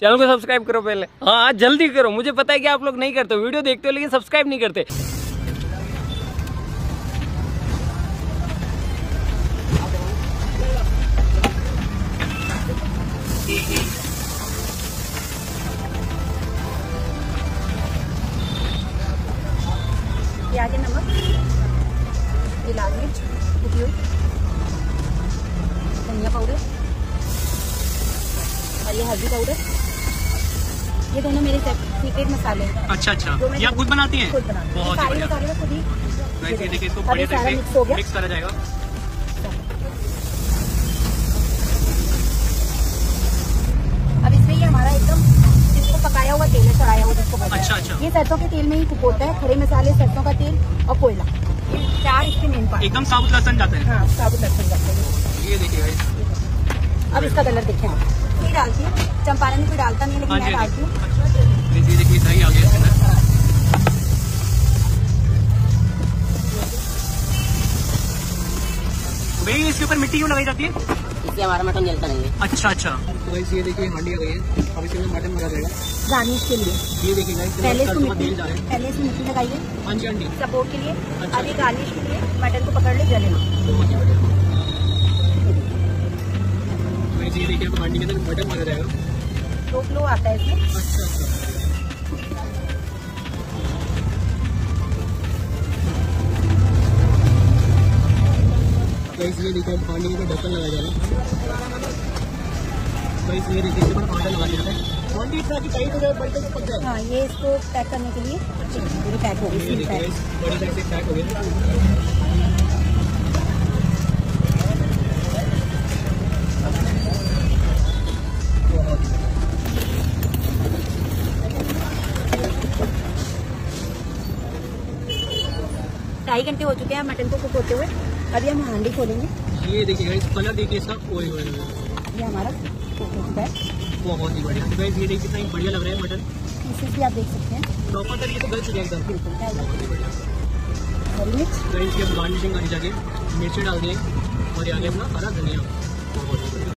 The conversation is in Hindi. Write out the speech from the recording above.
चैनल को सब्सक्राइब करो पहले। हाँ जल्दी करो। मुझे पता है कि आप लोग नहीं करते वीडियो देखते हो लेकिन सब्सक्राइब नहीं करते। आगे नमक लाल मिर्च कुटी धनिया पाउडर और ये हल्दी पाउडर। ये दोनों मेरे सीक्रेट मसाले हैं। अच्छा अच्छा। ये आप खुद बनाती हैं? खुद बनाती हूँ। बहुत ही सारे मसाले मैं खुद ही देखिए इसको बढ़िया तरीके से मिक्स करा जाएगा। अब इसमें ये हमारा एकदम जिसको पकाया हुआ तेल है चढ़ाया हुआ जिसको अच्छा, अच्छा। ये सरसों के तेल में ही कुक होता है खड़े मसाले सरसों का तेल और कोयला। चार इसके मेन पार्ट एकदम साबुत लहसन जाता है। हाँ साबुत लहसुन जाते हैं। ये देखिए अब इसका कलर देखें आप। ये डालती हूँ। चंपारण में कोई डालता नहीं हाँ लेकिन मैं हाँ डालती हूँ। गया इसके ऊपर मिट्टी क्यों लगाई जाती है? इससे हमारा मटन जलता नहीं है। अच्छा अच्छा। तो गाइस ये देखिए हांडी आ गई है। अब इसके अंदर मटन भरा जाएगा गार्निश के लिए। ये देखिए गाइस पहले इसको मिट्टी है। पहले इसमें मिट्टी लगाइए। हाँ जी हाँ जी। सपोर्ट के लिए। अच्छा। अब ये गार्निश के लिए मटन को पकड़ ले जले बहुत ही तो हांडी के अंदर मटन भरा जाएगा दो किलो आता है इसमें। अच्छा अच्छा। गाइस ये देखिए पानी में ढक्कन लगाया जा रहा है। गाइस ये देखिए ऊपर आटा लगा दिया है। क्वांटिटी इतना की टाइट हो जाए बल्कि तो पक जाए। हाँ ये इसको पैक करने के लिए। ये पैक हो गई बड़ी साइज़ से पैक हो गया ढाई घंटे हो चुके हैं मटन को कुक होते हुए। अभी हम हांडी खोलेंगे। ये देखिए गाइस कलर देखिए इसका ओए ओए ओए। ये हमारा कुक हो चुका है। बहुत ही बढ़िया। तो गाइस ये देखिए कितना बढ़िया लग रहा है मटन। पीसेस भी आप देख सकते हैं। प्रॉपर तरीके से गल चुका है बिल्कुल ही गार्निशिंग करी जाके मिर्ची डाल दिए। और ये आगे अपना हरा धनिया। बहुत ही बढ़िया।